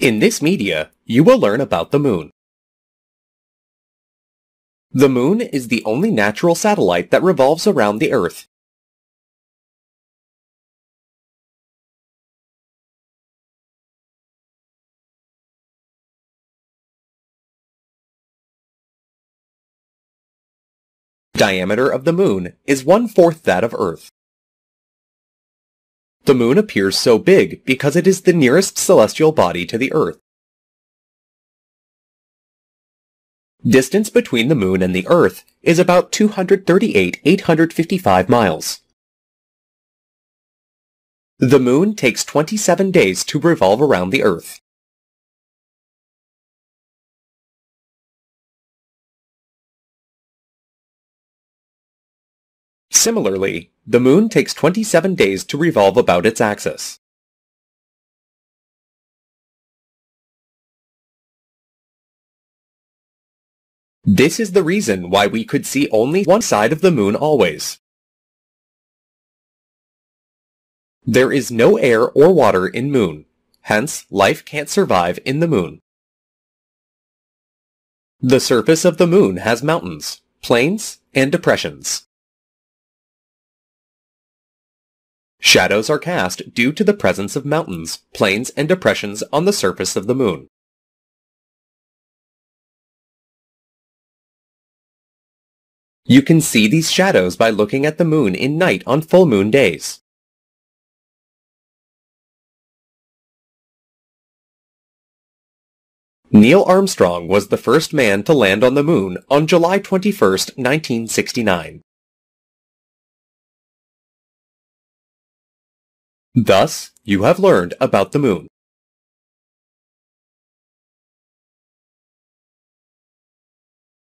In this media, you will learn about the Moon. The Moon is the only natural satellite that revolves around the Earth. Diameter of the Moon is one-fourth that of Earth. The Moon appears so big because it is the nearest celestial body to the Earth. Distance between the Moon and the Earth is about 238,855 miles. The Moon takes 27 days to revolve around the Earth. Similarly, the Moon takes 27 days to revolve about its axis. This is the reason why we could see only one side of the Moon always. There is no air or water in Moon, hence life can't survive in the Moon. The surface of the Moon has mountains, plains, and depressions. Shadows are cast due to the presence of mountains, plains, and depressions on the surface of the Moon. You can see these shadows by looking at the Moon in night on full moon days. Neil Armstrong was the first man to land on the Moon on July 21, 1969. Thus, you have learned about the Moon.